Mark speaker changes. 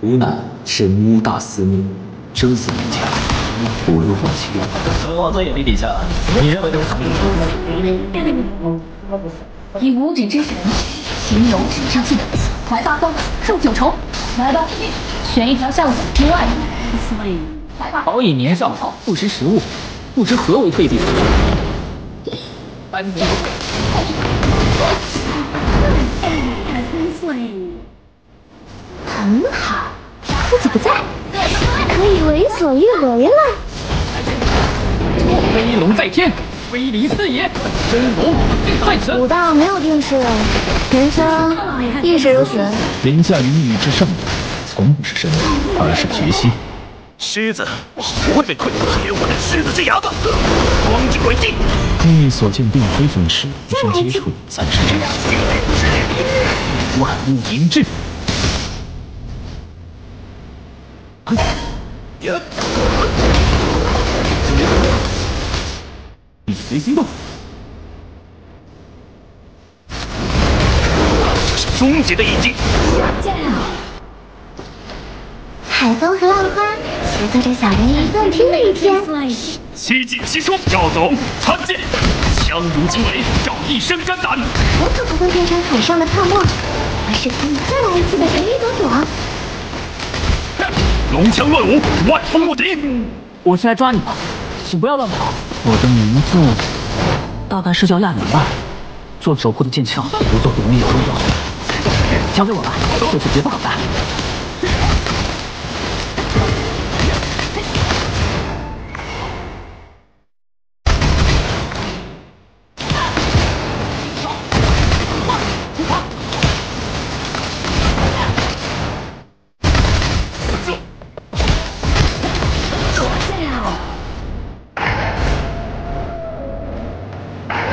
Speaker 1: 无奈是穆大司命，生死一条，不如放弃。
Speaker 2: 存亡在眼皮底下，你认为这是什么？
Speaker 3: 以五指之神，行有指之境，怀八方，受九重。来吧，选一条巷子，之外。来吧，
Speaker 2: 好以年少，不识时务，不知何为退避。
Speaker 4: 很好，夫子不在，可以为所欲为了。
Speaker 2: 飞龙在天，威仪四野，真龙在此。
Speaker 4: 武道没有定式，人生亦是如此。
Speaker 5: 凌驾于命运之上的，从不是身份，而是决心。
Speaker 6: 狮子，我不会被困，铁我的狮子之牙吧！光之轨迹，
Speaker 5: 你所见并非真实，与身接触才是真实。万物凝滞。你随心动。
Speaker 6: 这是终极的一击。
Speaker 4: 海风和浪花协奏着小人鱼动听的一天。
Speaker 6: 七进七出，赵总参见。枪如惊雷，照一身肝胆。
Speaker 4: 我可不会变成海上的泡沫，而是可以再来一次的神秘躲躲。
Speaker 6: 龙枪乱舞，万夫莫敌。
Speaker 2: 我是来抓你的，请不要乱跑。
Speaker 5: 我的名字
Speaker 2: 大概是叫亚宁吧。做守护的剑鞘，不做容易收到。交给我吧，这次绝不好办。